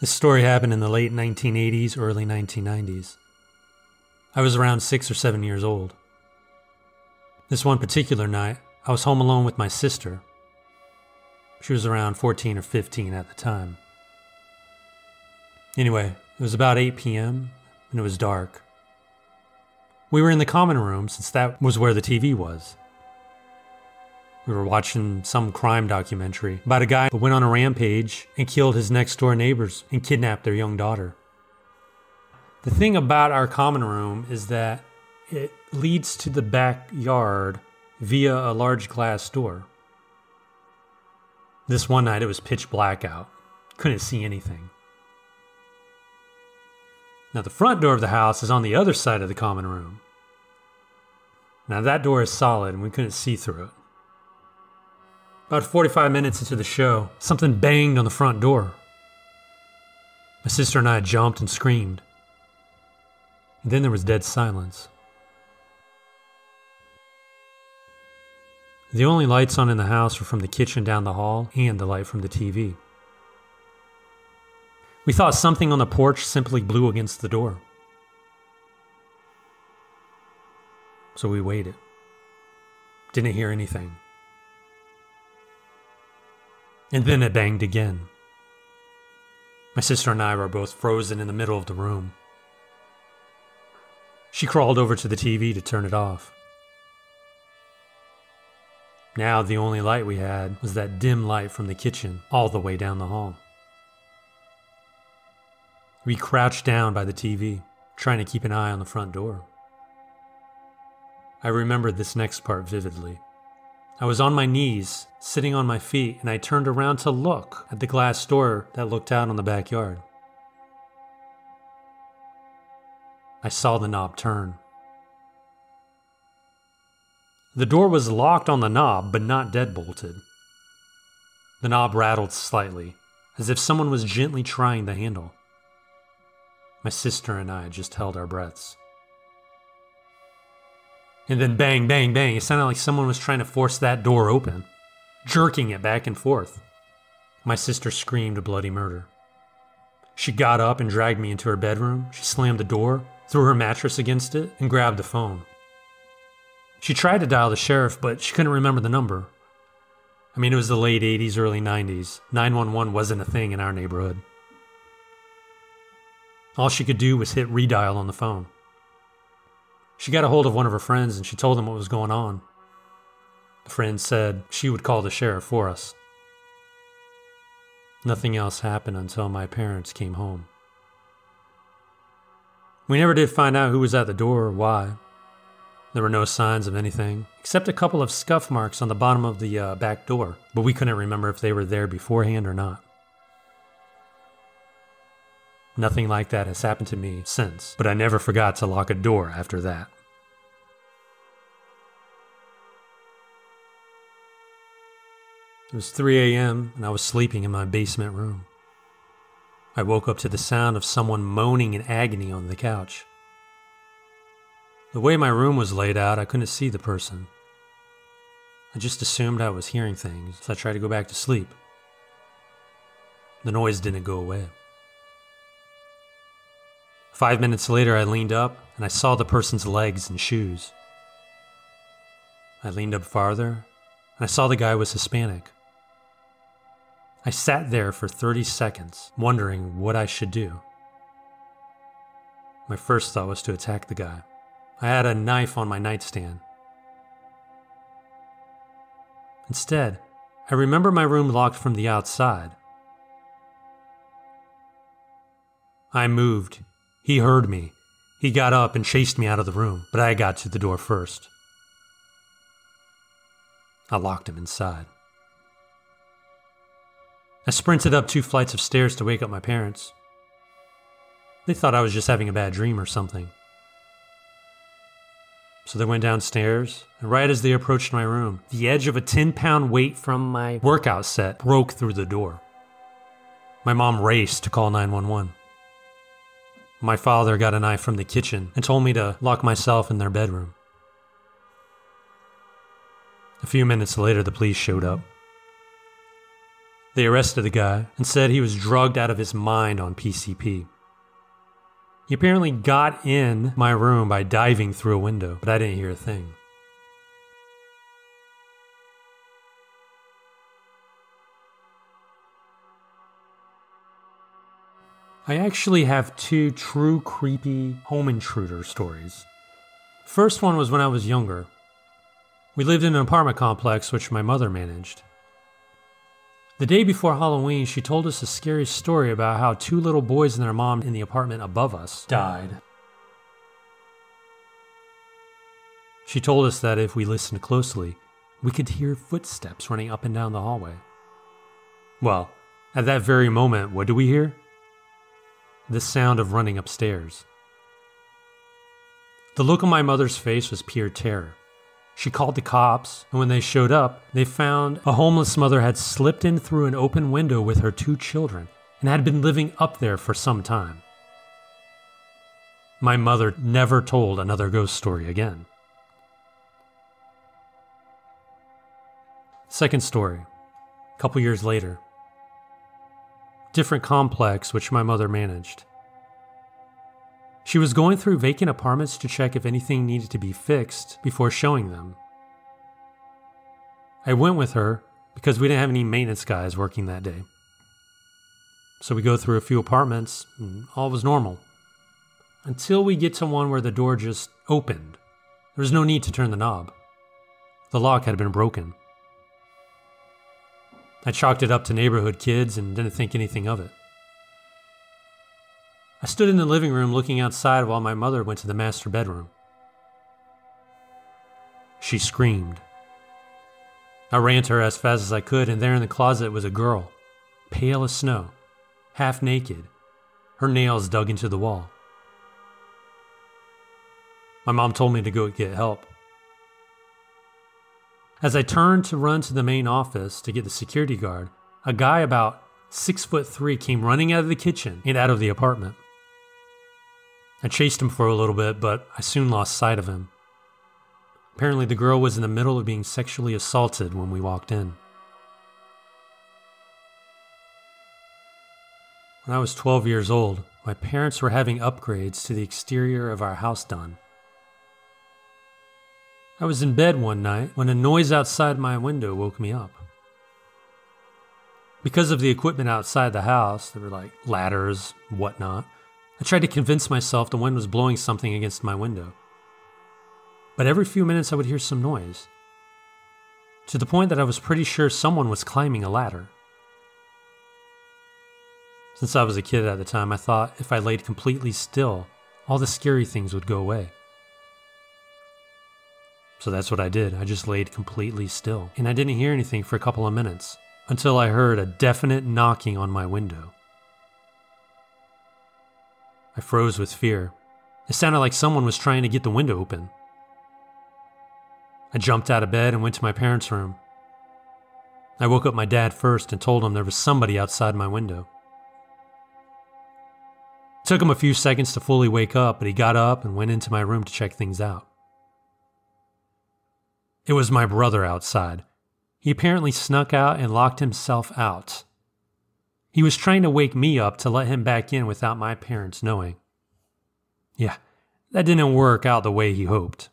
This story happened in the late 1980s, early 1990s. I was around six or seven years old. This one particular night, I was home alone with my sister. She was around 14 or 15 at the time. Anyway, it was about 8 p.m., and it was dark. We were in the common room since that was where the TV was. We were watching some crime documentary about a guy who went on a rampage and killed his next door neighbors and kidnapped their young daughter. The thing about our common room is that it leads to the backyard via a large glass door. This one night it was pitch black out. Couldn't see anything. Now, the front door of the house is on the other side of the common room. Now, that door is solid and we couldn't see through it. About 45 minutes into the show, something banged on the front door. My sister and I jumped and screamed. And then there was dead silence. The only lights on in the house were from the kitchen down the hall and the light from the TV. We thought something on the porch simply blew against the door. So we waited. Didn't hear anything. And then it banged again. My sister and I were both frozen in the middle of the room. She crawled over to the TV to turn it off. Now the only light we had was that dim light from the kitchen all the way down the hall. We crouched down by the TV, trying to keep an eye on the front door. I remember this next part vividly. I was on my knees, sitting on my feet, and I turned around to look at the glass door that looked out on the backyard. I saw the knob turn. The door was locked on the knob, but not deadbolted. The knob rattled slightly, as if someone was gently trying the handle. My sister and I just held our breaths. And then bang, bang, bang, it sounded like someone was trying to force that door open, jerking it back and forth. My sister screamed a bloody murder. She got up and dragged me into her bedroom. She slammed the door, threw her mattress against it, and grabbed the phone. She tried to dial the sheriff, but she couldn't remember the number. I mean, it was the late 80s, early 90s. 911 wasn't a thing in our neighborhood. All she could do was hit redial on the phone. She got a hold of one of her friends and she told them what was going on. The friend said she would call the sheriff for us. Nothing else happened until my parents came home. We never did find out who was at the door or why, there were no signs of anything, except a couple of scuff marks on the bottom of the uh, back door, but we couldn't remember if they were there beforehand or not. Nothing like that has happened to me since, but I never forgot to lock a door after that. It was 3 a.m., and I was sleeping in my basement room. I woke up to the sound of someone moaning in agony on the couch. The way my room was laid out, I couldn't see the person. I just assumed I was hearing things, so I tried to go back to sleep. The noise didn't go away. Five minutes later, I leaned up and I saw the person's legs and shoes. I leaned up farther and I saw the guy was Hispanic. I sat there for 30 seconds, wondering what I should do. My first thought was to attack the guy. I had a knife on my nightstand. Instead, I remember my room locked from the outside. I moved. He heard me. He got up and chased me out of the room, but I got to the door first. I locked him inside. I sprinted up two flights of stairs to wake up my parents. They thought I was just having a bad dream or something. So they went downstairs, and right as they approached my room, the edge of a 10 pound weight from my workout set broke through the door. My mom raced to call 911. My father got a knife from the kitchen and told me to lock myself in their bedroom. A few minutes later, the police showed up. They arrested the guy and said he was drugged out of his mind on PCP. He apparently got in my room by diving through a window, but I didn't hear a thing. I actually have two true creepy home intruder stories. First one was when I was younger. We lived in an apartment complex which my mother managed. The day before Halloween, she told us a scary story about how two little boys and their mom in the apartment above us died. She told us that if we listened closely, we could hear footsteps running up and down the hallway. Well, at that very moment, what do we hear? The sound of running upstairs. The look on my mother's face was pure terror. She called the cops, and when they showed up, they found a homeless mother had slipped in through an open window with her two children and had been living up there for some time. My mother never told another ghost story again. Second story, a couple years later. Different complex which my mother managed. She was going through vacant apartments to check if anything needed to be fixed before showing them. I went with her because we didn't have any maintenance guys working that day. So we go through a few apartments, and all was normal. Until we get to one where the door just opened. There was no need to turn the knob. The lock had been broken. I chalked it up to neighborhood kids and didn't think anything of it. I stood in the living room looking outside while my mother went to the master bedroom. She screamed. I ran to her as fast as I could, and there in the closet was a girl, pale as snow, half naked, her nails dug into the wall. My mom told me to go get help. As I turned to run to the main office to get the security guard, a guy about six foot three came running out of the kitchen and out of the apartment. I chased him for a little bit, but I soon lost sight of him. Apparently, the girl was in the middle of being sexually assaulted when we walked in. When I was 12 years old, my parents were having upgrades to the exterior of our house done. I was in bed one night when a noise outside my window woke me up. Because of the equipment outside the house, there were like ladders, whatnot, I tried to convince myself the wind was blowing something against my window. But every few minutes I would hear some noise, to the point that I was pretty sure someone was climbing a ladder. Since I was a kid at the time, I thought if I laid completely still, all the scary things would go away. So that's what I did. I just laid completely still, and I didn't hear anything for a couple of minutes until I heard a definite knocking on my window. I froze with fear. It sounded like someone was trying to get the window open. I jumped out of bed and went to my parents' room. I woke up my dad first and told him there was somebody outside my window. It took him a few seconds to fully wake up, but he got up and went into my room to check things out. It was my brother outside. He apparently snuck out and locked himself out. He was trying to wake me up to let him back in without my parents knowing. Yeah, that didn't work out the way he hoped.